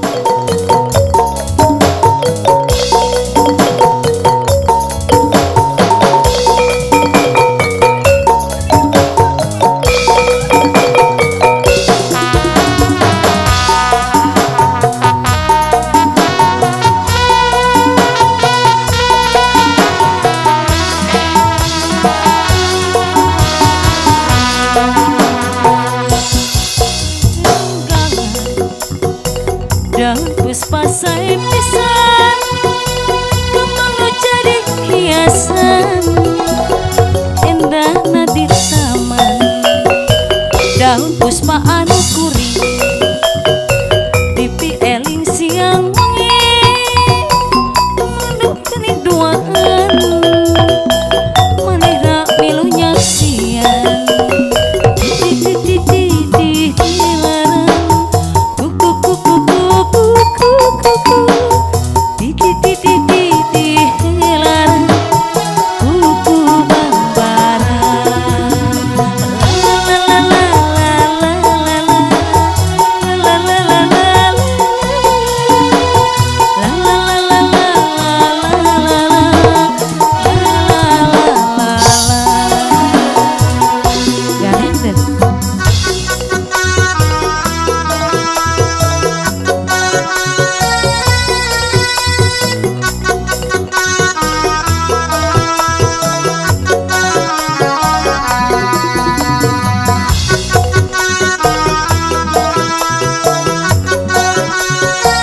Bye. Puspa Saib